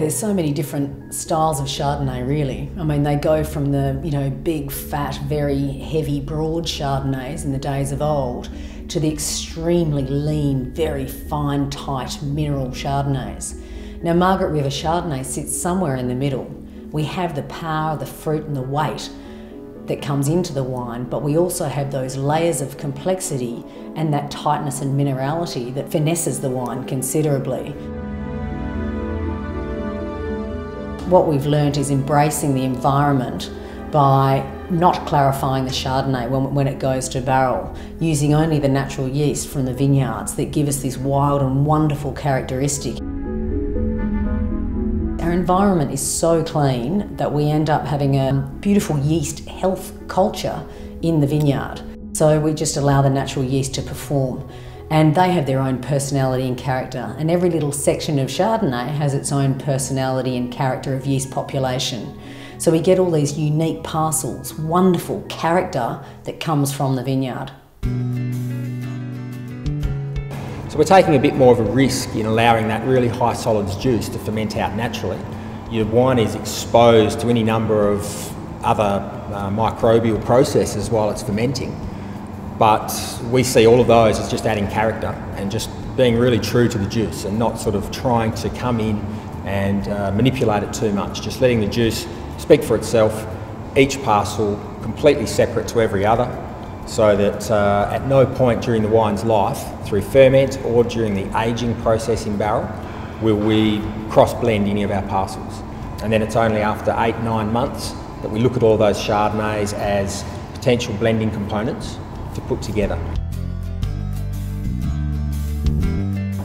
there's so many different styles of Chardonnay really. I mean they go from the, you know, big, fat, very heavy, broad Chardonnays in the days of old to the extremely lean, very fine, tight mineral Chardonnays. Now Margaret River Chardonnay sits somewhere in the middle. We have the power, the fruit and the weight that comes into the wine, but we also have those layers of complexity and that tightness and minerality that finesses the wine considerably. What we've learned is embracing the environment by not clarifying the Chardonnay when, when it goes to barrel, using only the natural yeast from the vineyards that give us this wild and wonderful characteristic. Our environment is so clean that we end up having a beautiful yeast health culture in the vineyard. So we just allow the natural yeast to perform and they have their own personality and character. And every little section of Chardonnay has its own personality and character of yeast population. So we get all these unique parcels, wonderful character that comes from the vineyard. So we're taking a bit more of a risk in allowing that really high solids juice to ferment out naturally. Your wine is exposed to any number of other uh, microbial processes while it's fermenting. But we see all of those as just adding character and just being really true to the juice and not sort of trying to come in and uh, manipulate it too much. Just letting the juice speak for itself, each parcel completely separate to every other, so that uh, at no point during the wine's life, through ferment or during the aging process in barrel, will we cross blend any of our parcels. And then it's only after eight, nine months that we look at all those Chardonnays as potential blending components to put together.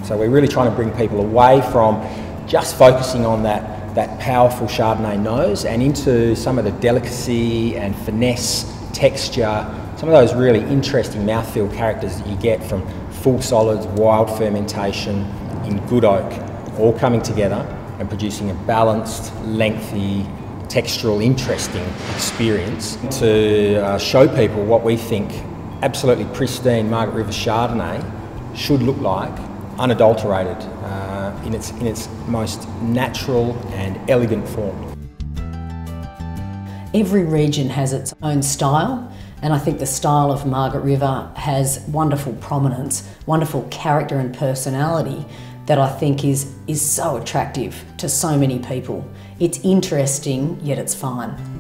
So we're really trying to bring people away from just focusing on that, that powerful Chardonnay nose and into some of the delicacy and finesse, texture, some of those really interesting mouthfeel characters that you get from full solids, wild fermentation in good oak, all coming together and producing a balanced, lengthy, textural, interesting experience to uh, show people what we think absolutely pristine Margaret River Chardonnay should look like, unadulterated, uh, in, its, in its most natural and elegant form. Every region has its own style, and I think the style of Margaret River has wonderful prominence, wonderful character and personality that I think is, is so attractive to so many people. It's interesting, yet it's fine.